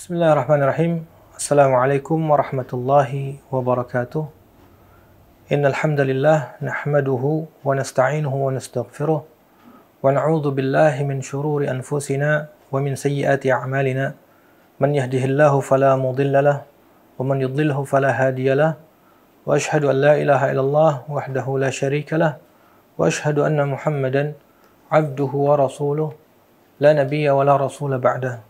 بسم الله الرحمن الرحيم السلام عليكم ورحمة الله وبركاته إن الحمد لله نحمده ونستعينه ونستغفره ونعوذ بالله من شرور أنفسنا ومن سيئات أعمالنا من يهده الله فلا مضل له ومن يضلله فلا هادي له وأشهد أن لا إله إلا الله وحده لا شريك له وأشهد أن محمدا عبده ورسوله لا نبي ولا رسول بعده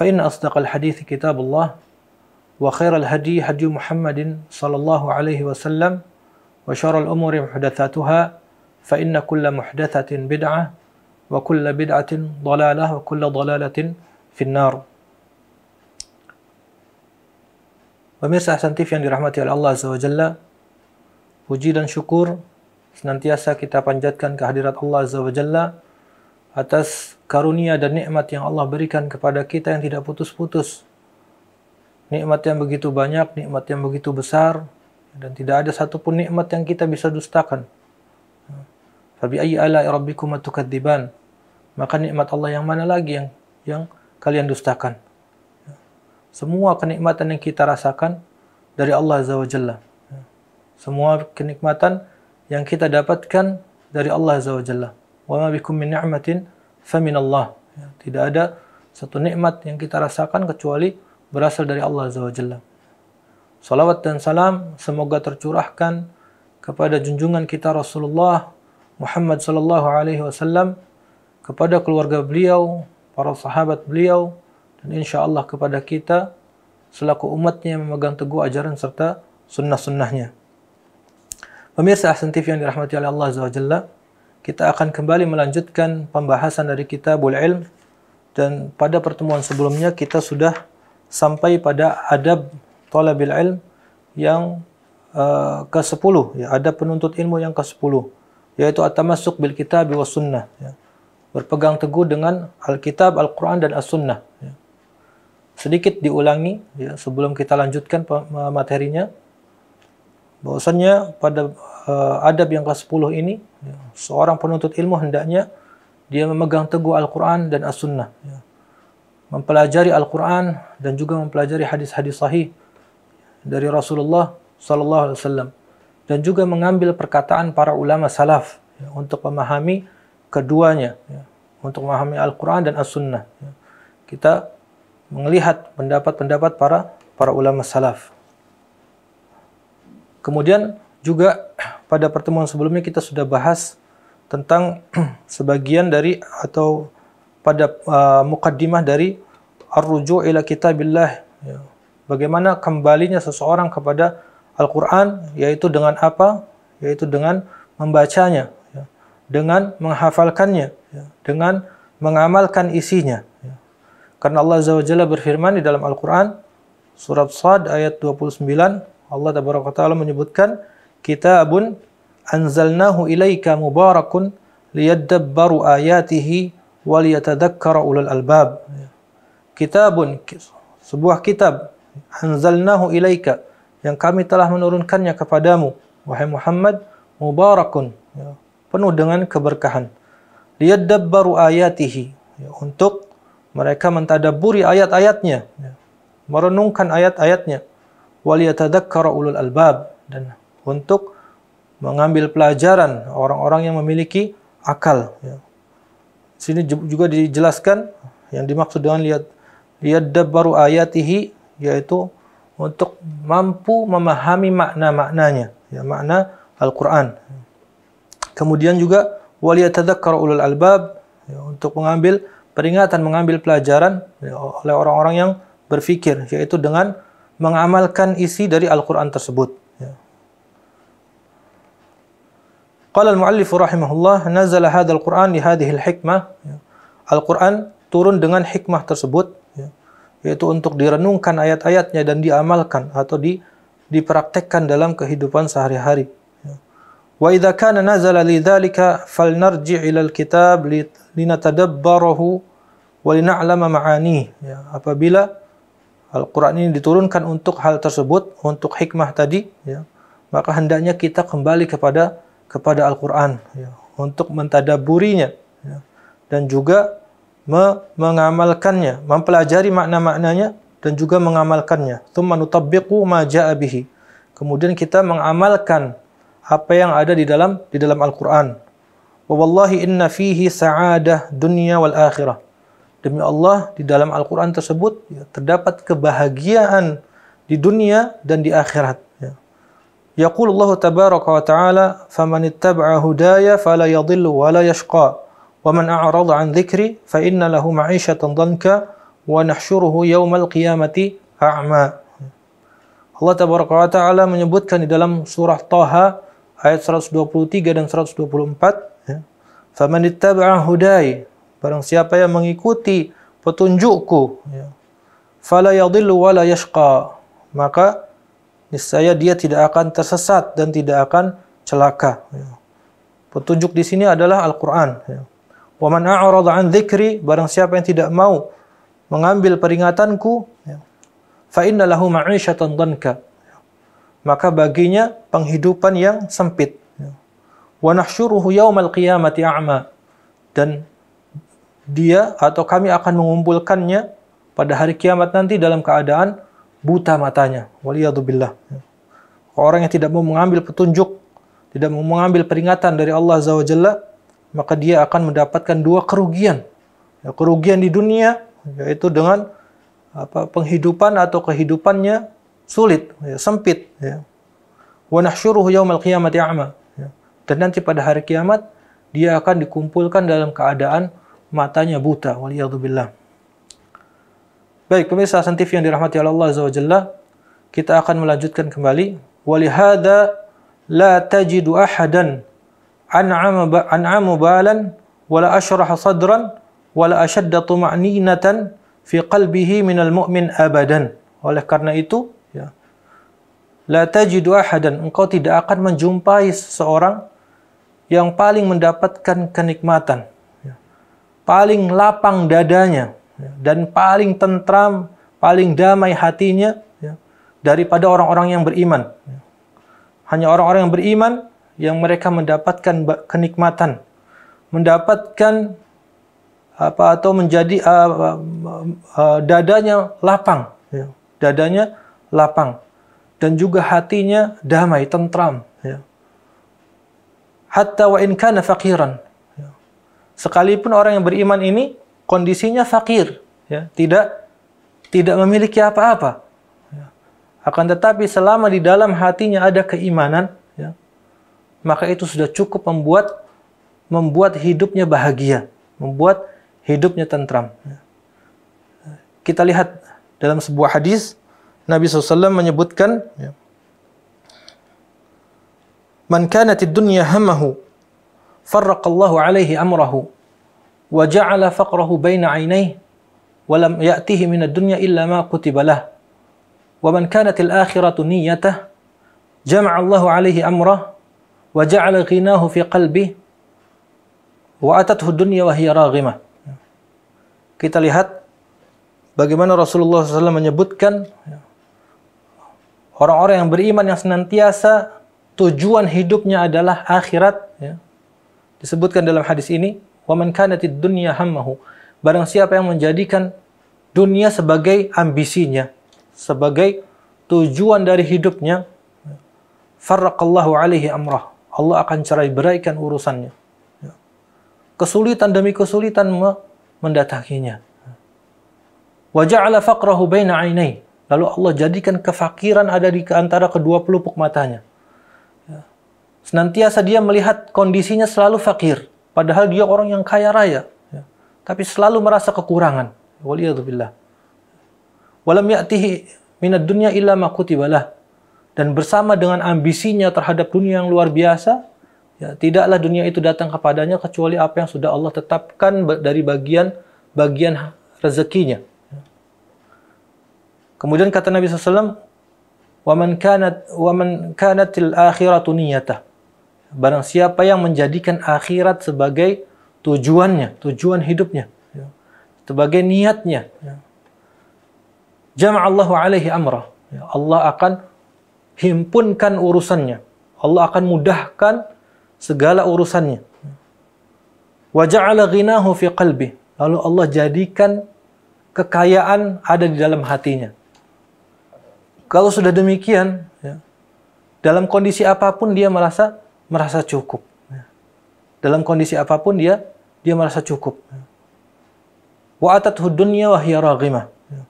فإن أصدق الحديث كتاب الله وخير الهدي هدي محمد صلى الله عليه وسلم وشر الأمور محدثاتها فإن كل محدثة بدعة وكل بدعة ضلالة وكل ضلالة في النار. Pemirsa TV yang dirahmati oleh Allah Azza wa Jalla, puji dan syukur senantiasa kita panjatkan kehadirat Allah Azza wa Jalla atas karunia dan nikmat yang Allah berikan kepada kita yang tidak putus-putus. Nikmat yang begitu banyak, nikmat yang begitu besar, dan tidak ada satupun nikmat yang kita bisa dustakan. Fabi ayyi ala'i rabbikum tukadziban? Maka nikmat Allah yang mana lagi yang yang kalian dustakan? Semua kenikmatan yang kita rasakan dari Allah Azza wa Jalla. Semua kenikmatan yang kita dapatkan dari Allah Azza wa Jalla. Wa ma bikum min ni'matin famin Allah. Ya, tidak ada satu nikmat yang kita rasakan kecuali berasal dari Allah Azza wa Jalla. Salawat dan salam semoga tercurahkan kepada junjungan kita Rasulullah Muhammad sallallahu alaihi wasallam kepada keluarga beliau, para sahabat beliau dan insya Allah kepada kita selaku umatnya yang memegang teguh ajaran serta sunnah-sunnahnya. Pemirsa Ahsan TV yang dirahmati oleh Allah Azza wa Jalla, kita akan kembali melanjutkan pembahasan dari kitabul ilm dan pada pertemuan sebelumnya kita sudah sampai pada adab talabil ilm yang uh, ke-10 ya adab penuntut ilmu yang ke-10 yaitu at-tamassuk bil kitab wa sunnah ya. berpegang teguh dengan Alkitab, Al-Qur'an dan As-Sunnah ya. sedikit diulangi ya sebelum kita lanjutkan materinya bahwasannya pada uh, adab yang ke-10 ini ya, seorang penuntut ilmu hendaknya dia memegang teguh Al-Qur'an dan As-Sunnah ya. mempelajari Al-Qur'an dan juga mempelajari hadis-hadis sahih dari Rasulullah sallallahu alaihi wasallam dan juga mengambil perkataan para ulama salaf ya, untuk memahami keduanya ya, untuk memahami Al-Qur'an dan As-Sunnah ya. kita melihat pendapat-pendapat para para ulama salaf Kemudian juga pada pertemuan sebelumnya kita sudah bahas tentang sebagian dari atau pada uh, mukaddimah dari ar-ruju' ila kitabillah ya. Bagaimana kembalinya seseorang kepada Al-Qur'an yaitu dengan apa? Yaitu dengan membacanya ya. dengan menghafalkannya ya. dengan mengamalkan isinya ya. Karena Allah Azza wa Jalla berfirman di dalam Al-Qur'an surat Sad ayat 29 Allah Taala menyebutkan kitabun anzalnahu ilaika mubarakun liyadabbaru ayatihi waliyatadhakkara ulul albab. Kitabun sebuah kitab anzalnahu ilaika yang kami telah menurunkannya kepadamu wahai Muhammad mubarakun ya, penuh dengan keberkahan liyadabbaru ayatihi ya, untuk mereka mentadaburi ayat-ayatnya ya, merenungkan ayat-ayatnya waliyatadzakkara ulul albab dan untuk mengambil pelajaran orang-orang yang memiliki akal ya. Sini juga dijelaskan yang dimaksud dengan lihat lihat baru ayatihi yaitu untuk mampu memahami makna-maknanya ya makna Al-Qur'an. Kemudian juga waliyatadzakkara ulul albab ya, untuk mengambil peringatan mengambil pelajaran ya, oleh orang-orang yang berfikir yaitu dengan mengamalkan isi dari Al-Quran tersebut. Ya. Qala al-muallif rahimahullah, nazala hadzal Qur'an li hadhihi al-hikmah. Ya. Al-Quran turun dengan hikmah tersebut. Ya. yaitu untuk direnungkan ayat-ayatnya dan diamalkan atau di, dipraktekkan dalam kehidupan sehari-hari. Wa idza kana nazala lidzalika falnarji' ila alkitab linatadabbarahu wa lina'lama ma'ani. Ya, apabila Al-Quran ini diturunkan untuk hal tersebut, untuk hikmah tadi, ya, maka hendaknya kita kembali kepada kepada Al-Quran ya, untuk mentadaburinya ya, dan juga me mengamalkannya, mempelajari makna-maknanya dan juga mengamalkannya. Tsumma nutabbiqu ma ja'a. Kemudian kita mengamalkan apa yang ada di dalam di dalam Al-Qur'an. Wa wallahi inna fihi sa'adah dunya wal akhirah. Demi Allah di dalam Al-Qur'an tersebut ya, terdapat kebahagiaan di dunia dan di akhirat ya. Yaqulu Allah tabaraka wa ta'ala faman ittaba'a hudaya fala yadhillu wa la yashqa. ومن أعرض عن ذكري فإن له معيشة ضنكا ونحشره يوم القيامة أعمى Allah Tabaraka wa Ta'ala menyebutkan di dalam surah Taha ayat 123 dan 124 ya. Faman ittaba'a hudai barang siapa yang mengikuti petunjukku ya. fala yadhillu wala yashqa maka niscaya dia tidak akan tersesat dan tidak akan celaka ya. petunjuk di sini adalah Al-Qur'an ya. Wa man a'rada an dzikri, barang siapa yang tidak mau mengambil peringatanku, ya, fa inna lahu ma'isyatan danka. Maka baginya penghidupan yang sempit. Ya. Wa nahsyuruhu yaumal qiyamati a'ma. Dan dia atau kami akan mengumpulkannya pada hari kiamat nanti dalam keadaan buta matanya. Waliyadzubillah. Ya. Orang yang tidak mau mengambil petunjuk, tidak mau mengambil peringatan dari Allah Azza maka dia akan mendapatkan dua kerugian. Ya, kerugian di dunia yaitu dengan apa penghidupan atau kehidupannya sulit, ya, sempit ya. Yaumal qiyamati a'ma. Ya. Dan nanti pada hari kiamat dia akan dikumpulkan dalam keadaan matanya buta waliyadzubillah. Baik, pemirsa Hasan TV yang dirahmati Allah Azza wa Jalla, kita akan melanjutkan kembali. Walihada la tajidu ahadan an'ama an'amu balan wala ashraha sadran wala ashadda tuma'ninatan fi qalbihi minal mu'min abadan. Oleh karena itu, ya, la tajidu ahadan, engkau tidak akan menjumpai seseorang yang paling mendapatkan kenikmatan, paling lapang dadanya, ya, dan paling tentram, paling damai hatinya ya, daripada orang-orang yang beriman. Ya. Hanya orang-orang yang beriman yang mereka mendapatkan kenikmatan, mendapatkan apa atau menjadi uh, uh, dadanya lapang, ya. dadanya lapang dan juga hatinya damai, tentram. Hatta wa in kana. Ya. Sekalipun orang yang beriman ini kondisinya fakir, ya, tidak tidak memiliki apa-apa. Ya. Akan tetapi selama di dalam hatinya ada keimanan, maka itu sudah cukup membuat membuat hidupnya bahagia, membuat hidupnya tentram. Kita lihat dalam sebuah hadis Nabi SAW menyebutkan Man kanatid dunya hammahu faqrahu baina 'ainayhi wa lam ya'tihi min ad-dunya illa ma kutiba lah wa man kanat al-akhiratu niyyatah jama'a Allahu alaihi amrahu wa ja'ala ghinahu fi qalbi wa atathu dunya wa hiya raghimah. Kita lihat bagaimana Rasulullah SAW menyebutkan orang-orang yang beriman yang senantiasa tujuan hidupnya adalah akhirat ya. Disebutkan dalam hadis ini wa man kanatid dunya hammahu barang siapa yang menjadikan dunia sebagai ambisinya sebagai tujuan dari hidupnya farraqallahu alaihi amrah Allah akan cerai beraikan urusannya. Ya. Kesulitan demi kesulitan mendatanginya. Wa ja'ala faqrahu baina ainai. Lalu Allah jadikan kefakiran ada di antara kedua pelupuk matanya. Ya. Senantiasa dia melihat kondisinya selalu fakir. Padahal dia orang yang kaya raya. Ya. Tapi selalu merasa kekurangan. Waliyadzubillah. Walam ya'tihi minad dunya illa ma kutibalah dan bersama dengan ambisinya terhadap dunia yang luar biasa, ya, tidaklah dunia itu datang kepadanya kecuali apa yang sudah Allah tetapkan dari bagian bagian rezekinya. Kemudian kata Nabi SAW, وَمَنْ كَانَتْ وَمَنْ كَانَتِ الْآخِرَةُ نِيَّتَهُ Barang siapa yang menjadikan akhirat sebagai tujuannya, tujuan hidupnya, ya, sebagai niatnya. Ya. Jama'allahu alaihi amrah. Ya, Allah akan himpunkan urusannya. Allah akan mudahkan segala urusannya. Wa ja'ala ghinahu fi qalbi. Lalu Allah jadikan kekayaan ada di dalam hatinya. Kalau sudah demikian, ya, dalam kondisi apa pun dia merasa merasa cukup. Dalam kondisi apa pun dia dia merasa cukup. Wa atathu dunya wa hiya. Ya.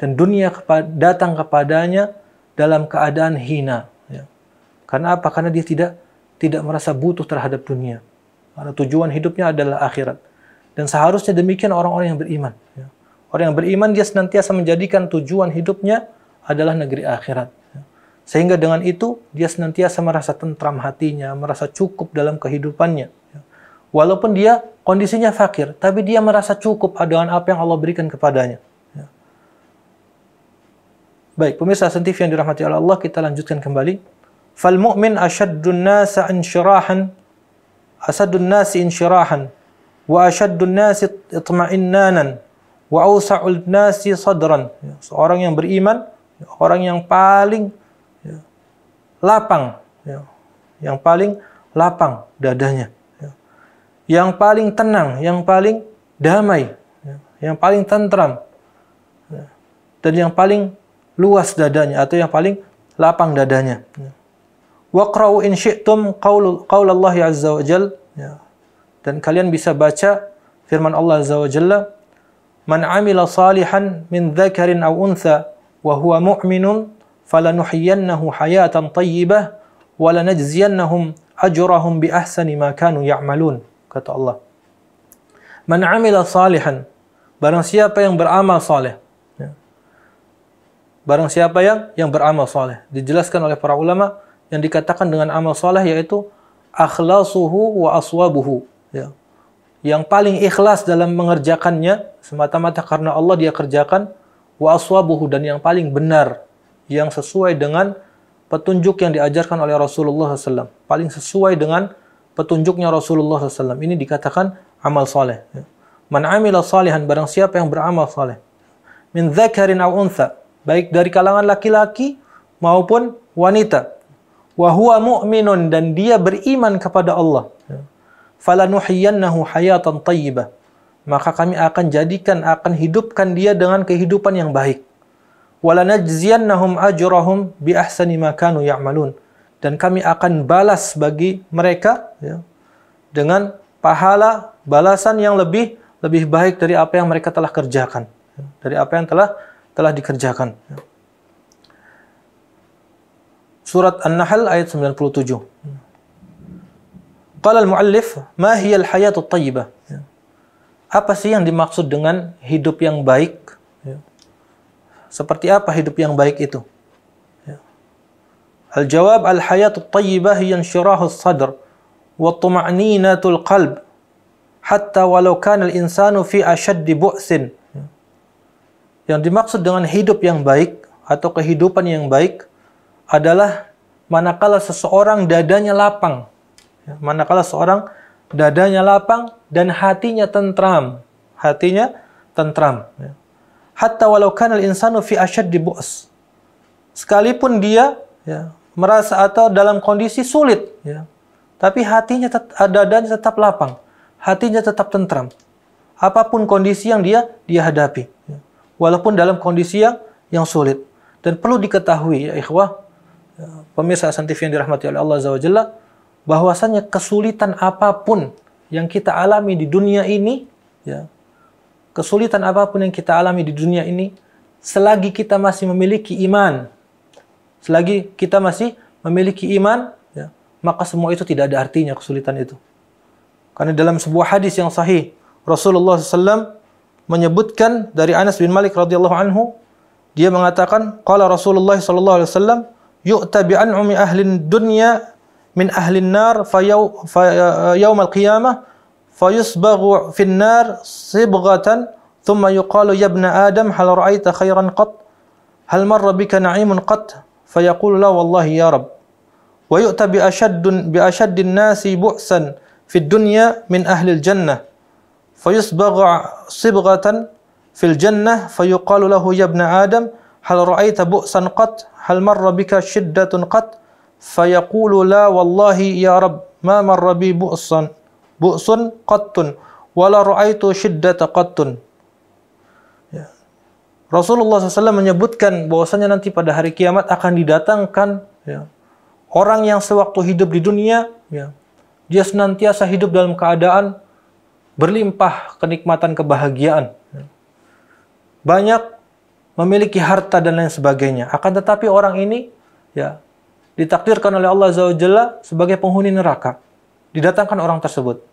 Dan dunia datang kepadanya dalam keadaan hina. Karena apa? Karena dia tidak tidak merasa butuh terhadap dunia. Karena tujuan hidupnya adalah akhirat. Dan seharusnya demikian orang-orang yang beriman. Orang yang beriman dia senantiasa menjadikan tujuan hidupnya adalah negeri akhirat. Sehingga dengan itu dia senantiasa merasa tentram hatinya, merasa cukup dalam kehidupannya. Walaupun dia kondisinya fakir, tapi dia merasa cukup dengan apa yang Allah berikan kepadanya. Baik, pemirsa sentif yang dirahmati oleh Allah, kita lanjutkan kembali. Fal mu'min ashaddun nasa insyirahan asaddun nasi insyirahan wa ashaddun nasi itma'innanan wa awsa'ul nasi sadran. Seorang yang beriman orang yang paling lapang, ya, yang paling lapang dadanya, ya, yang paling tenang, yang paling damai, ya, yang paling tentram, ya, dan yang paling luas dadanya atau yang paling lapang dadanya. Ya. Waqra'u in syi'tum Allah azza wa jal. Ya. dan kalian bisa baca firman Allah azza wa jalla man amila salihan min dzakarin aw untha wa huwa mu'minun falanuhyiyannahu hayatan tayyibah wa lanajziyannahum ahsani ma kanu ya'malun kata Allah man amila salihan barang siapa yang beramal saleh ya. barang siapa yang yang beramal saleh dijelaskan oleh para ulama yang dikatakan dengan amal saleh yaitu akhlasuhu wa aswabuhu ya yang paling ikhlas dalam mengerjakannya semata-mata karena Allah dia kerjakan wa aswabuhu dan yang paling benar yang sesuai dengan petunjuk yang diajarkan oleh Rasulullah SAW. Paling sesuai dengan petunjuknya Rasulullah SAW. Ini dikatakan amal soleh. Man amila salihan, barang siapa yang beramal soleh. Min dzakarin aw untha, baik dari kalangan laki-laki maupun wanita. Wa huwa mu'minun dan dia beriman kepada Allah. Falanuhyiyannahu hayatan tayyibah maka kami akan jadikan akan hidupkan dia dengan kehidupan yang baik. Walanajziyannahum ajrahum bi ahsani ma kanu ya'malun. Dan kami akan balas bagi mereka ya, dengan pahala balasan yang lebih lebih baik dari apa yang mereka telah kerjakan. Ya, dari apa yang telah telah dikerjakan. Ya. Surat An-Nahl ayat 97. Qala al-muallif, "Ma hiya al-hayatu at-tayyibah?" apa sih yang dimaksud dengan hidup yang baik? Seperti apa hidup yang baik itu? Ya. Al-jawab al-hayatu tayyibah hiya insyirahu sadr wa tuma'ninatul qalb hatta walau kana al-insanu fi ashaddi bu'sin. Ya. Yang dimaksud dengan hidup yang baik atau kehidupan yang baik adalah manakala seseorang dadanya lapang. Ya. Manakala seorang dadanya lapang dan hatinya tentram. Hatinya tentram. Ya. Hatta walau kana al-insanu fi asyaddi bu'as. Sekalipun dia ya, merasa atau dalam kondisi sulit, ya, tapi hatinya tet dadanya tetap lapang, hatinya tetap tentram. Apa pun kondisi yang dia dia hadapi, ya. walaupun dalam kondisi yang yang sulit. Dan perlu diketahui ya ikhwah, ya, pemirsa Asan TV yang dirahmati oleh Allah Azza bahwasanya kesulitan apa pun yang kita alami di dunia ini, ya, kesulitan apa pun yang kita alami di dunia ini, selagi kita masih memiliki iman, selagi kita masih memiliki iman, ya, maka semua itu tidak ada artinya kesulitan itu. Karena dalam sebuah hadis yang sahih, Rasulullah SAW menyebutkan dari Anas bin Malik radhiyallahu anhu, dia mengatakan, qala Rasulullah sallallahu alaihi wasallam, yu'ta bi an'umi ahli dunya min ahli nar fa yaum al-qiyamah fayusbaghu fi an-nar sibghatan thumma yuqalu ya ibn adam hal ra'aita khairan qat hal marra bika na'imun qat fayaqulu la wallahi ya rab wa yu'ta bi ashaddun bi ashaddin nasi bu'san fi dunya min ahli al-jannah fayusbagha sibghatan fil jannah fayuqalu lahu ya ibn adam hal ra'aita bu'san qat hal marra bika shiddatun qat fayaqulu la wallahi ya rab ma marra bi bu'san bu'sun qattun wala ra'aitu shiddata qattun ya. Rasulullah SAW menyebutkan bahwasanya nanti pada hari kiamat akan didatangkan ya, orang yang sewaktu hidup di dunia ya, dia senantiasa hidup dalam keadaan berlimpah kenikmatan kebahagiaan. Ya. Banyak memiliki harta dan lain sebagainya. Akan tetapi orang ini ya ditakdirkan oleh Allah Azza sebagai penghuni neraka. Didatangkan orang tersebut.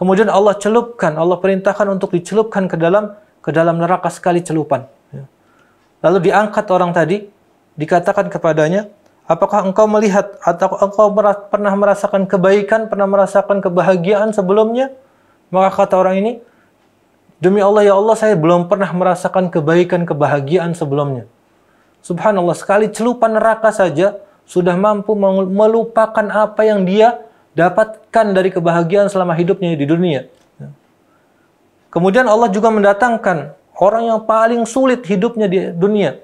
Kemudian Allah celupkan, Allah perintahkan untuk dicelupkan ke dalam ke dalam neraka sekali celupan. Ya. Lalu diangkat orang tadi, dikatakan kepadanya, apakah engkau melihat atau engkau pernah merasakan kebaikan, pernah merasakan kebahagiaan sebelumnya? Maka kata orang ini, demi Allah ya Allah saya belum pernah merasakan kebaikan, kebahagiaan sebelumnya. Subhanallah, sekali celupan neraka saja sudah mampu melupakan apa yang dia dapatkan dari kebahagiaan selama hidupnya di dunia. Kemudian Allah juga mendatangkan orang yang paling sulit hidupnya di dunia.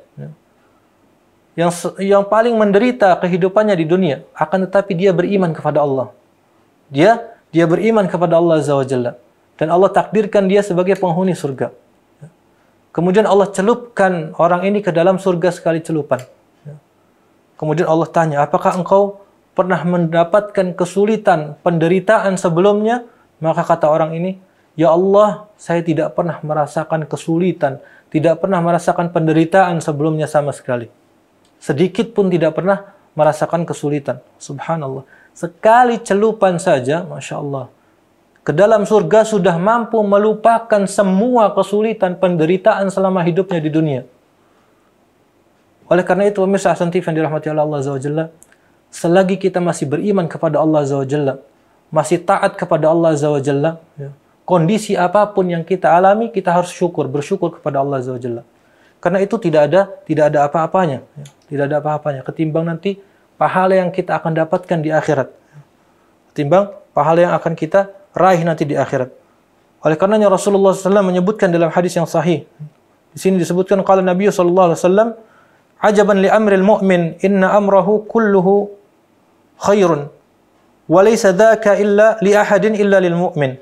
Yang yang paling menderita kehidupannya di dunia, akan tetapi dia beriman kepada Allah. Dia dia beriman kepada Allah Azza wa Jalla dan Allah takdirkan dia sebagai penghuni surga. Kemudian Allah celupkan orang ini ke dalam surga sekali celupan. Kemudian Allah tanya, apakah engkau pernah mendapatkan kesulitan, penderitaan sebelumnya, maka kata orang ini, Ya Allah, saya tidak pernah merasakan kesulitan, tidak pernah merasakan penderitaan sebelumnya sama sekali. Sedikit pun tidak pernah merasakan kesulitan. Subhanallah. Sekali celupan saja, Masya Allah. Ke dalam surga sudah mampu melupakan semua kesulitan, penderitaan selama hidupnya di dunia. Oleh karena itu, pemirsa Hasan TV yang dirahmati Allah Azza wa Jalla, selagi kita masih beriman kepada Allah Azza masih taat kepada Allah Azza ya, kondisi apa pun yang kita alami, kita harus syukur, bersyukur kepada Allah Azza. Karena itu tidak ada tidak ada apa-apanya, ya, tidak ada apa-apanya ketimbang nanti pahala yang kita akan dapatkan di akhirat. Ketimbang pahala yang akan kita raih nanti di akhirat. Oleh karenanya Rasulullah SAW menyebutkan dalam hadis yang sahih. Di sini disebutkan kalau Nabi SAW, "Ajaban li amril mu'min, inna amrahu kulluhu khairun wa laysa dzaka illa li ahadin illa lil mu'min.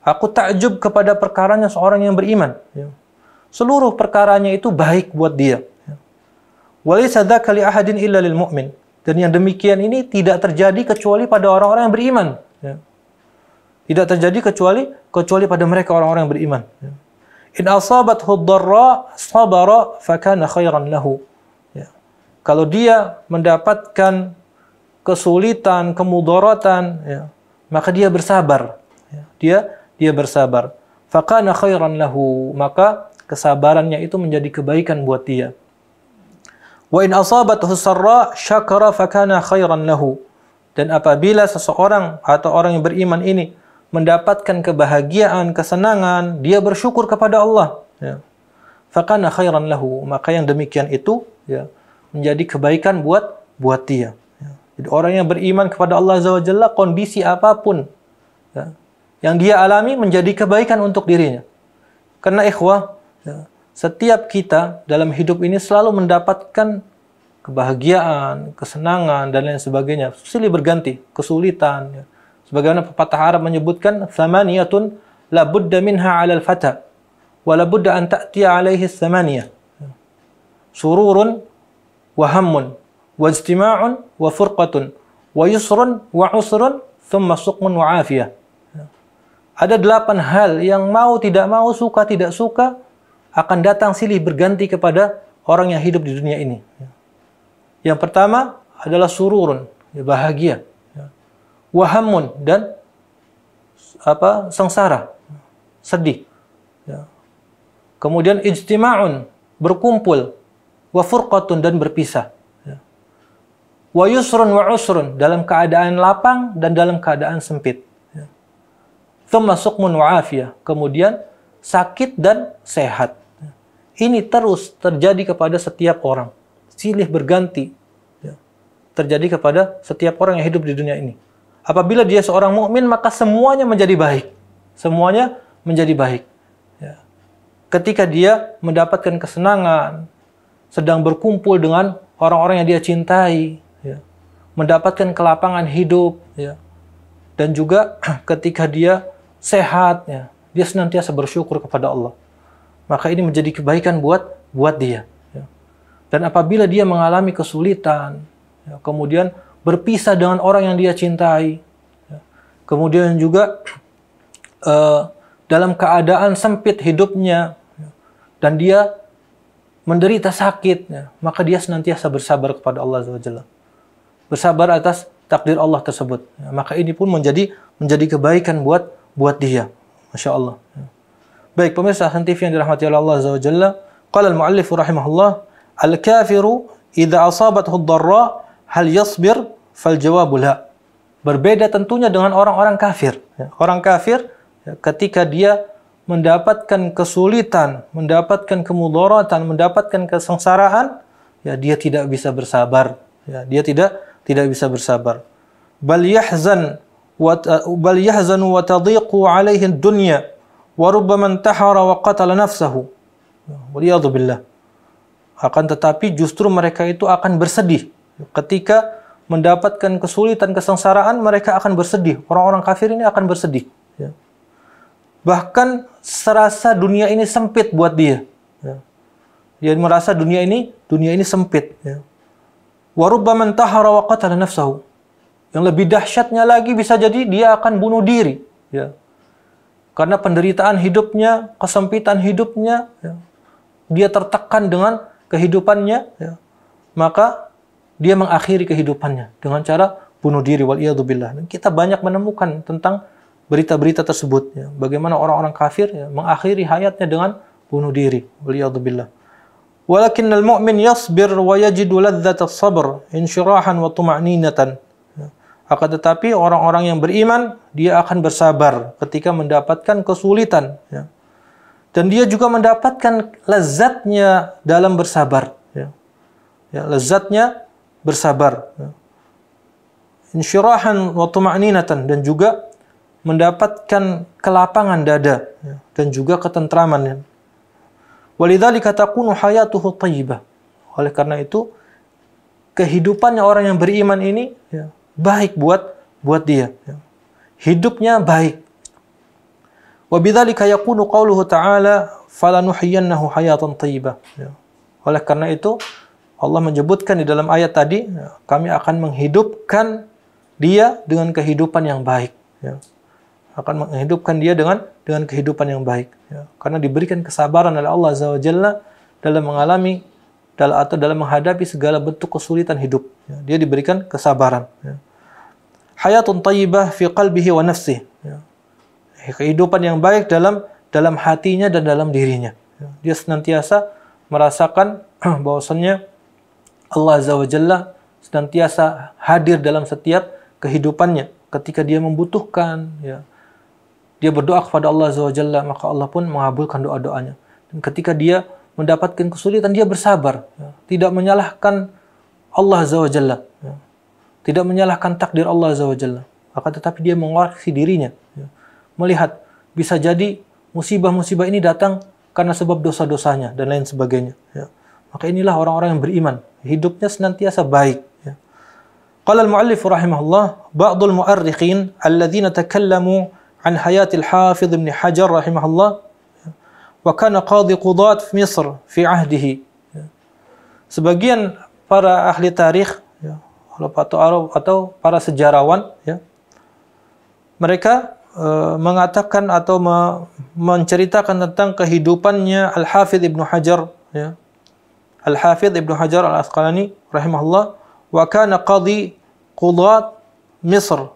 Aku takjub kepada perkaranya seorang yang beriman. Seluruh perkaranya itu baik buat dia. Wa laysa dzaka li ahadin illa lil mu'min. Dan yang demikian ini tidak terjadi kecuali pada orang-orang yang beriman. Tidak terjadi kecuali kecuali pada mereka orang-orang yang beriman. In asabathu dharra sabara fakana khairan lahu. Kalau dia mendapatkan kesulitan, kemudaratan, ya, maka dia bersabar. Ya, dia dia bersabar. Fakana khairan lahu, maka kesabarannya itu menjadi kebaikan buat dia. Wa in asabathu sarra syakara fakana khairan lahu. Dan apabila seseorang atau orang yang beriman ini mendapatkan kebahagiaan, kesenangan, dia bersyukur kepada Allah. Ya. Fakana khairan lahu, maka yang demikian itu ya, menjadi kebaikan buat buat dia. Jadi orang yang beriman kepada Allah Azza wa Jalla, kondisi apa pun ya, yang dia alami menjadi kebaikan untuk dirinya. Karena ikhwah, ya, setiap kita dalam hidup ini selalu mendapatkan kebahagiaan, kesenangan, dan lain sebagainya. Silih berganti, kesulitan. Ya. Sebagaimana pepatah Arab menyebutkan, Thamaniyatun la budda minha ala al-fata, wa la budda an ta'tiya alaihi thamaniyah. Ya. Sururun wa hammun wa furqatun wa yusrun wa usrun thumma suqmun wa afiyah. Ada delapan hal yang mau tidak mau, suka tidak suka, akan datang silih berganti kepada orang yang hidup di dunia ini. Yang pertama adalah sururun, ya, bahagia. Wahamun dan apa sengsara, sedih. Kemudian ijtima'un, berkumpul. Wa furqatun dan berpisah wa yusrun wa usrun dalam keadaan lapang dan dalam keadaan sempit. Thumma suqmun wa afiyah. Kemudian sakit dan sehat. ini terus terjadi kepada setiap orang. Silih berganti ya. terjadi kepada setiap orang yang hidup di dunia ini. Apabila dia seorang mukmin maka semuanya menjadi baik. Semuanya menjadi baik. Ya. Ketika dia mendapatkan kesenangan, sedang berkumpul dengan orang-orang yang dia cintai, ya. mendapatkan kelapangan hidup, ya. dan juga ketika dia sehat, ya, dia senantiasa bersyukur kepada Allah. Maka ini menjadi kebaikan buat buat dia. Ya. Dan apabila dia mengalami kesulitan, ya, kemudian berpisah dengan orang yang dia cintai, ya, kemudian juga uh, dalam keadaan sempit hidupnya dan dia menderita sakit, ya, maka dia senantiasa bersabar kepada Allah SWT. Bersabar atas takdir Allah tersebut. Ya, maka ini pun menjadi menjadi kebaikan buat buat dia. Masya Allah. Ya. Baik pemirsa Hasan yang dirahmati oleh Allah SWT. Qala al-muallif rahimahullah, al-kafiru idza asabathu ad-dharra hal yasbir fal jawabu la. Berbeda tentunya dengan orang-orang kafir. Ya, orang kafir Ya, ketika dia mendapatkan kesulitan, mendapatkan kemudaratan, mendapatkan kesengsaraan, ya dia tidak bisa bersabar. Ya, dia tidak tidak bisa bersabar. Bal yahzan bal yahzan wa tadhiqu alaihi dunya wa rubbama intahara wa qatala nafsahu. Waliyadu billah. Akan tetapi justru mereka itu akan bersedih ketika mendapatkan kesulitan, kesengsaraan, mereka akan bersedih. Orang-orang kafir ini akan bersedih. Ya bahkan serasa dunia ini sempit buat dia. Ya. Dia merasa dunia ini dunia ini sempit. Ya. Warubbaman tahara wa qatala nafsahu. Yang lebih dahsyatnya lagi bisa jadi dia akan bunuh diri. Ya. Karena penderitaan hidupnya, kesempitan hidupnya, ya. dia tertekan dengan kehidupannya, ya. maka dia mengakhiri kehidupannya dengan cara bunuh diri. Wal Kita banyak menemukan tentang berita-berita tersebut. Ya. Bagaimana orang-orang kafir ya, mengakhiri hayatnya dengan bunuh diri. Waliyadzubillah. Walakin al-mu'min yasbir wa yajidu ladzata sabr insyirahan wa tuma'ninatan. Ya. Akan tetapi orang-orang yang beriman, dia akan bersabar ketika mendapatkan kesulitan. Ya. Dan dia juga mendapatkan lezatnya dalam bersabar. Ya. Ya, lezatnya bersabar. Ya. Insyirahan wa tuma'ninatan. Dan juga mendapatkan kelapangan dada ya, dan juga ketentraman. Ya. Walidzalika takunu hayatuhu thayyibah. Oleh karena itu kehidupannya orang yang beriman ini ya, baik buat buat dia. Ya. Hidupnya baik. Wabidzalika yakunu qauluhu ta'ala falanuhyiyannahu hayatan thayyibah. Ya. Oleh karena itu Allah menyebutkan di dalam ayat tadi, ya, kami akan menghidupkan dia dengan kehidupan yang baik. Ya akan menghidupkan dia dengan dengan kehidupan yang baik ya. karena diberikan kesabaran oleh Allah Azza wa Jalla dalam mengalami dalam atau dalam menghadapi segala bentuk kesulitan hidup ya. dia diberikan kesabaran ya. hayatun tayyibah fi qalbihi wa nafsih ya. kehidupan yang baik dalam dalam hatinya dan dalam dirinya ya. dia senantiasa merasakan bahwasannya Allah Azza wa Jalla senantiasa hadir dalam setiap kehidupannya ketika dia membutuhkan ya dia berdoa kepada Allah SWT, maka Allah pun mengabulkan doa-doanya. Dan ketika dia mendapatkan kesulitan, dia bersabar. Ya. Tidak menyalahkan Allah SWT. Ya. Tidak menyalahkan takdir Allah SWT. Akan tetapi dia mengoreksi dirinya. Ya. Melihat, bisa jadi musibah-musibah ini datang karena sebab dosa-dosanya dan lain sebagainya. Ya. Maka inilah orang-orang yang beriman. Hidupnya senantiasa baik. Ya. Qala al-muallif rahimahullah, ba'dul mu'arrikhin takallamu an hayatil hafidh ibn Hajar rahimahullah wa kana qadhi qudat fi Misr fi ahdihi sebagian para ahli tarikh ya, atau Arab atau para sejarawan ya, mereka e, mengatakan atau me, menceritakan tentang kehidupannya Al Hafidh Ibnu Hajar ya. Al Hafidh Ibnu Hajar Al Asqalani rahimahullah wa kana qadhi qudat Misr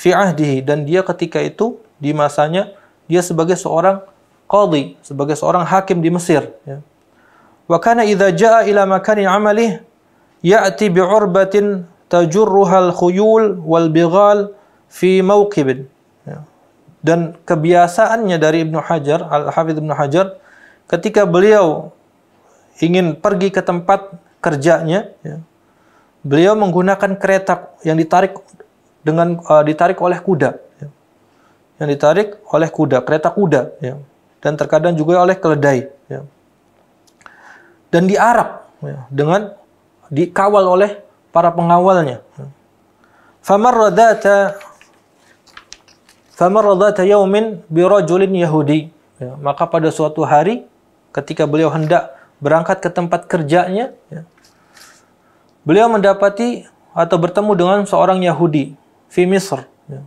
fi ahdihi dan dia ketika itu di masanya dia sebagai seorang qadhi, sebagai seorang hakim di Mesir ya. Wa kana idza jaa ila makani amalih ya'ti bi'urbatin tajurruha al-khuyul wal bighal fi mawqibin. Ya. Dan kebiasaannya dari Ibnu Hajar, Al-Hafidz Ibnu Hajar ketika beliau ingin pergi ke tempat kerjanya, ya, beliau menggunakan kereta yang ditarik dengan uh, ditarik oleh kuda, ya. yang ditarik oleh kuda, kereta kuda, ya. dan terkadang juga oleh keledai, ya. dan diarak ya, dengan dikawal oleh para pengawalnya. Ya. Famarra dhata famarra dhata yaumin birajulin yahudi. Ya, maka pada suatu hari ketika beliau hendak berangkat ke tempat kerjanya, ya, beliau mendapati atau bertemu dengan seorang Yahudi di Misr, ya,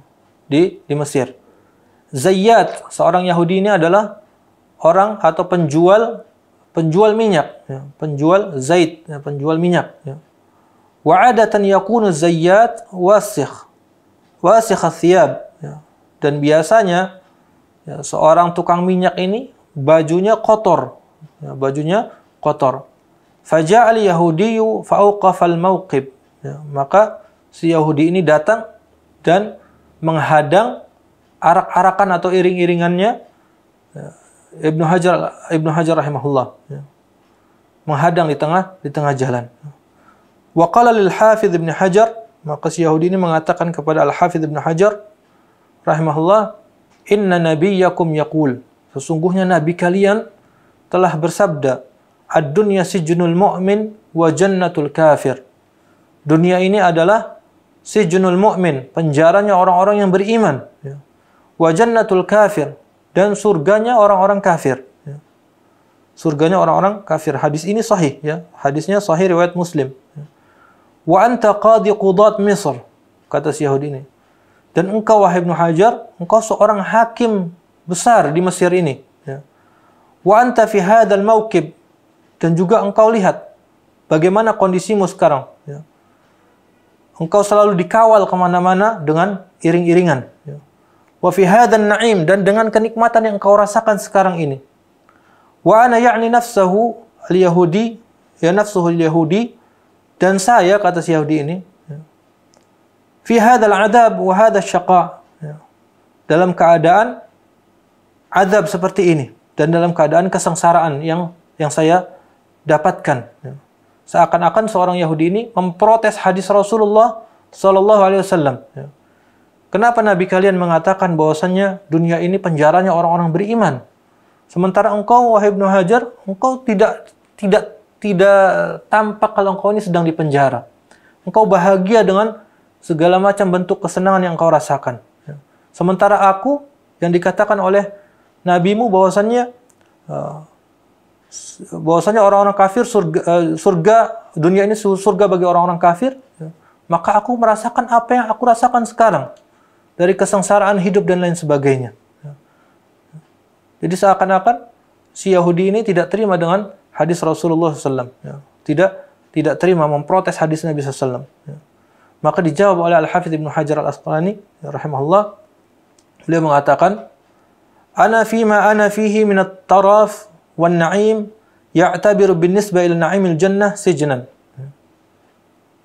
di di Mesir. Zayyat, seorang Yahudi ini adalah orang atau penjual penjual minyak, ya, penjual zait, ya, penjual minyak. Ya. Wa adatan yakunu zayyat wasikh, wasikh thiyab. Ya. Dan biasanya ya, seorang tukang minyak ini bajunya kotor, ya, bajunya kotor. Faja'al Yahudiyu fa'uqafal mawqib. Ya, maka si Yahudi ini datang dan menghadang arak-arakan atau iring-iringannya ya, Ibnu Hajar Ibnu Hajar rahimahullah ya. menghadang di tengah di tengah jalan. Wa qala lil Hafidz Ibnu Hajar maka si Yahudi ini mengatakan kepada Al Hafidz Ibnu Hajar rahimahullah inna nabiyyakum yaqul sesungguhnya nabi kalian telah bersabda ad-dunya sijnul mu'min wa jannatul kafir. Dunia ini adalah sijnul mu'min, penjaranya orang-orang yang beriman, ya. Wa jannatul kafir dan surganya orang-orang kafir. Ya. Surganya orang-orang kafir. Hadis ini sahih ya. Hadisnya sahih riwayat Muslim. Ya. Wa anta qadi qudat Misr kata si Yahudi ini. Dan engkau wahai Ibnu Hajar, engkau seorang hakim besar di Mesir ini. Wa anta fi hadzal mauqib dan juga engkau lihat bagaimana kondisimu sekarang. Ya. Engkau selalu dikawal ke mana-mana dengan iring-iringan. Wa fi hadan na'im dan dengan kenikmatan yang kau rasakan sekarang ini. Wa ana ya'ni nafsahu al-yahudi ya nafsuhu al-yahudi dan saya kata si Yahudi ini ya, fi hadzal adab wa hadzal syaqa ya, dalam keadaan azab seperti ini dan dalam keadaan kesengsaraan yang yang saya dapatkan ya. Seakan-akan seorang Yahudi ini memprotes hadis Rasulullah sallallahu alaihi wasallam ya. Kenapa Nabi kalian mengatakan bahwasannya dunia ini penjaranya orang-orang beriman? Sementara engkau wahai Ibnu Hajar, engkau tidak tidak tidak tampak kalau engkau ini sedang dipenjara. Engkau bahagia dengan segala macam bentuk kesenangan yang engkau rasakan. Sementara aku yang dikatakan oleh nabimu bahwasannya uh, bahwasannya orang-orang kafir surga, uh, surga dunia ini surga bagi orang-orang kafir, ya, maka aku merasakan apa yang aku rasakan sekarang dari kesengsaraan hidup dan lain sebagainya. Jadi seakan-akan si Yahudi ini tidak terima dengan hadis Rasulullah SAW. Ya. Tidak tidak terima memprotes hadis Nabi SAW. Ya. Maka dijawab oleh Al-Hafidh Ibn Hajar Al-Asqalani, ya, rahimahullah, beliau mengatakan, Ana fima ana fihi min at-taraf wan na'im ya'tabiru bin ila na'imil jannah sijnan.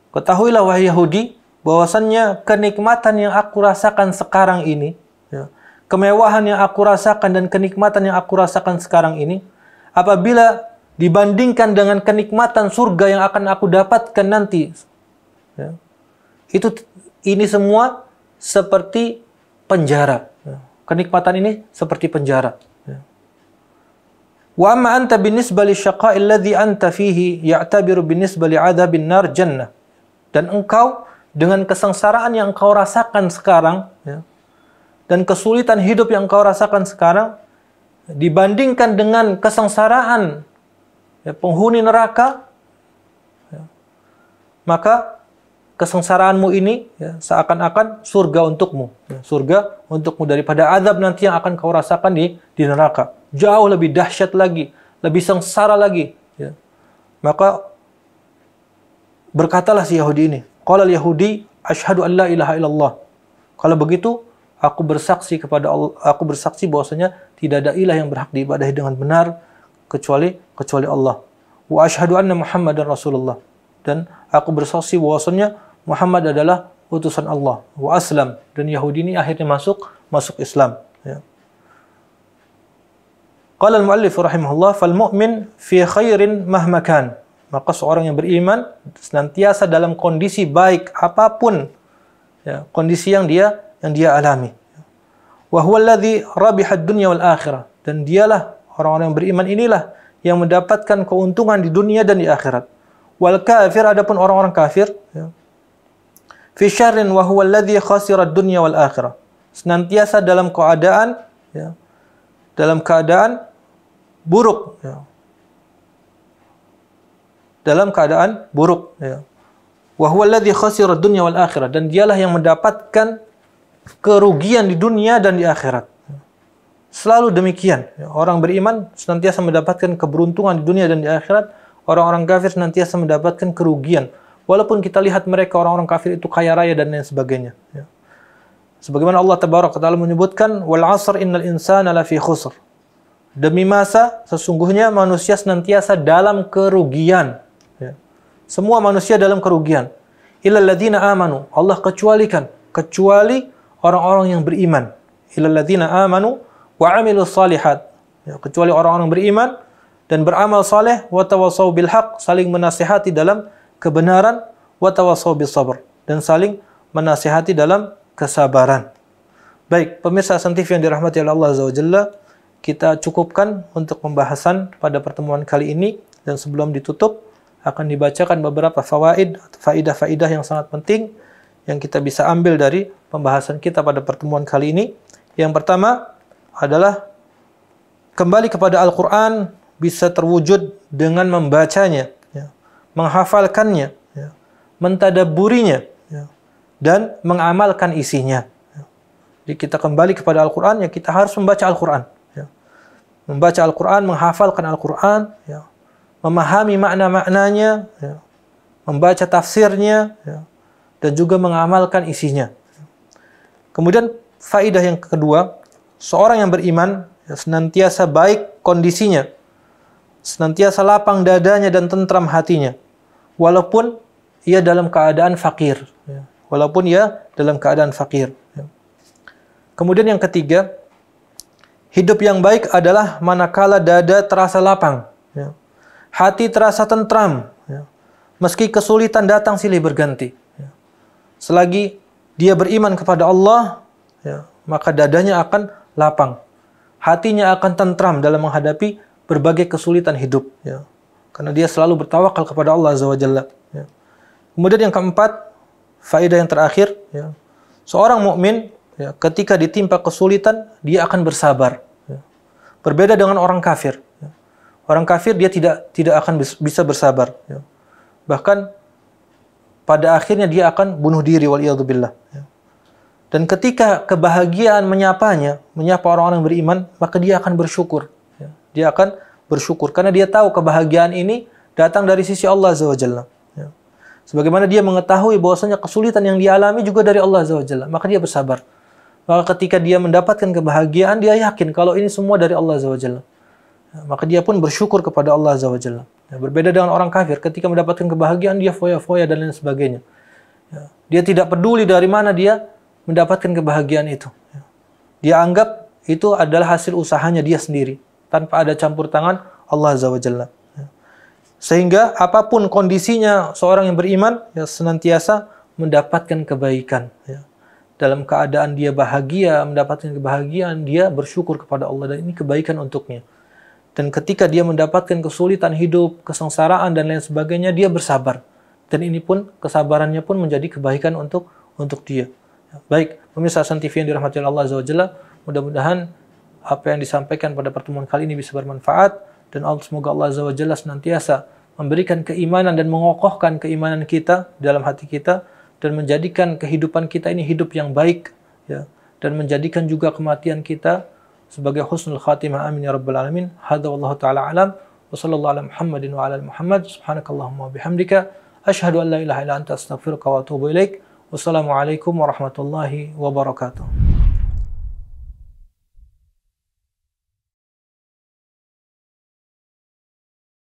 Ketahuilah wahai Yahudi, bahwasannya kenikmatan yang aku rasakan sekarang ini, ya, kemewahan yang aku rasakan dan kenikmatan yang aku rasakan sekarang ini, apabila dibandingkan dengan kenikmatan surga yang akan aku dapatkan nanti, ya, itu ini semua seperti penjara. Ya. Kenikmatan ini seperti penjara. Wa amma anta binisba li syaqa'il ladzi anta fihi ya'tabiru binisba li nar jannah. Dan engkau dengan kesengsaraan yang kau rasakan sekarang ya, dan kesulitan hidup yang kau rasakan sekarang dibandingkan dengan kesengsaraan ya, penghuni neraka ya, maka kesengsaraanmu ini ya, seakan-akan surga untukmu ya, surga untukmu daripada azab nanti yang akan kau rasakan di di neraka jauh lebih dahsyat lagi lebih sengsara lagi ya. maka berkatalah si Yahudi ini Qala al-Yahudi, asyhadu an la ilaha illallah. Kalau begitu, aku bersaksi kepada Allah, aku bersaksi bahwasanya tidak ada ilah yang berhak diibadahi dengan benar kecuali kecuali Allah. Wa asyhadu anna Muhammadar Rasulullah. Dan aku bersaksi bahwasanya Muhammad adalah utusan Allah. Wa aslam dan Yahudi ini akhirnya masuk masuk Islam. Qala al-muallif rahimahullah fal mu'min fi khairin mahma kan. Maka seorang yang beriman senantiasa dalam kondisi baik apa pun ya, kondisi yang dia yang dia alami. Wa huwa alladhi rabiha ad-dunya wal akhirah. Dan dialah orang-orang yang beriman inilah yang mendapatkan keuntungan di dunia dan di akhirat. Wal kafir adapun orang-orang kafir ya. Fi syarrin wa huwa alladhi khasira ad-dunya wal akhirah. Senantiasa dalam keadaan ya, dalam keadaan buruk ya. dalam keadaan buruk ya wa huwa alladhi khasira dunya wal akhirah dan dialah yang mendapatkan kerugian di dunia dan di akhirat selalu demikian ya. orang beriman senantiasa mendapatkan keberuntungan di dunia dan di akhirat orang-orang kafir senantiasa mendapatkan kerugian walaupun kita lihat mereka orang-orang kafir itu kaya raya dan lain sebagainya ya. Sebagaimana Allah tabaraka taala menyebutkan wal asr innal insana lafi khusr Demi masa, sesungguhnya manusia senantiasa dalam kerugian. Ya. Semua manusia dalam kerugian. Illa ladina amanu. Allah kecualikan. Kecuali orang-orang yang beriman. Illa ladina amanu wa amilu salihat. Ya, kecuali orang-orang beriman dan beramal saleh wa tawassaw bil haq, saling menasihati dalam kebenaran wa tawassaw bis sabr dan saling menasihati dalam kesabaran. Baik, pemirsa Santif yang dirahmati oleh Allah Azza kita cukupkan untuk pembahasan pada pertemuan kali ini dan sebelum ditutup akan dibacakan beberapa fawaid faidah-faidah yang sangat penting yang kita bisa ambil dari pembahasan kita pada pertemuan kali ini. Yang pertama adalah kembali kepada Al-Qur'an bisa terwujud dengan membacanya, ya, menghafalkannya, ya, mentadaburinya, ya, dan mengamalkan isinya. Ya. Jadi kita kembali kepada Al-Quran, ya kita harus membaca Al-Quran membaca Al-Quran, menghafalkan Al-Quran, ya, memahami makna-maknanya, ya, membaca tafsirnya, ya, dan juga mengamalkan isinya. Kemudian faidah yang kedua, seorang yang beriman ya, senantiasa baik kondisinya, senantiasa lapang dadanya dan tentram hatinya, walaupun ia dalam keadaan fakir, ya, walaupun ia dalam keadaan fakir. Ya. Kemudian yang ketiga, Hidup yang baik adalah manakala dada terasa lapang, ya. hati terasa tentram, ya. meski kesulitan datang silih berganti. Ya. Selagi dia beriman kepada Allah, ya, maka dadanya akan lapang, hatinya akan tentram dalam menghadapi berbagai kesulitan hidup, ya. karena dia selalu bertawakal kepada Allah Azza wa Jalla. Ya. Kemudian yang keempat, faedah yang terakhir, ya. seorang mukmin ya, ketika ditimpa kesulitan dia akan bersabar. Ya. Berbeda dengan orang kafir. Ya. Orang kafir dia tidak tidak akan bisa bersabar. Ya. Bahkan pada akhirnya dia akan bunuh diri waliyadzubillah. Ya. Dan ketika kebahagiaan menyapanya, menyapa orang-orang beriman, maka dia akan bersyukur. Ya. Dia akan bersyukur karena dia tahu kebahagiaan ini datang dari sisi Allah Azza wa Jalla. Sebagaimana dia mengetahui bahwasanya kesulitan yang dialami juga dari Allah Azza wa Jalla, maka dia bersabar. Maka ketika dia mendapatkan kebahagiaan, dia yakin kalau ini semua dari Allah Azza wa Jalla. Maka dia pun bersyukur kepada Allah Azza wa Jalla. Ya, berbeda dengan orang kafir, ketika mendapatkan kebahagiaan, dia foya-foya dan lain sebagainya. Ya, dia tidak peduli dari mana dia mendapatkan kebahagiaan itu. Ya. Dia anggap itu adalah hasil usahanya dia sendiri, tanpa ada campur tangan Allah Azza wa Jalla. Sehingga apa pun kondisinya seorang yang beriman, ya senantiasa mendapatkan kebaikan. Ya dalam keadaan dia bahagia, mendapatkan kebahagiaan, dia bersyukur kepada Allah dan ini kebaikan untuknya. Dan ketika dia mendapatkan kesulitan hidup, kesengsaraan dan lain sebagainya, dia bersabar. Dan ini pun kesabarannya pun menjadi kebaikan untuk untuk dia. Baik, pemirsa Hasan TV yang dirahmati Allah Azza wa Jalla, mudah-mudahan apa yang disampaikan pada pertemuan kali ini bisa bermanfaat dan Allah semoga Allah Azza wa Jalla senantiasa memberikan keimanan dan mengokohkan keimanan kita dalam hati kita dan menjadikan kehidupan kita ini hidup yang baik ya. Dan menjadikan juga kematian kita sebagai husnul khatimah. Amin ya rabbal alamin. Hadza wallahu taala alam. Wa sallallahu ala muhammadin wa ala muhammad. Subhanakallahumma wa bihamdika. Asyhadu an la ilaha illa anta astaghfiruka wa atubu ilaik. Wassalamu alaikum warahmatullahi wabarakatuh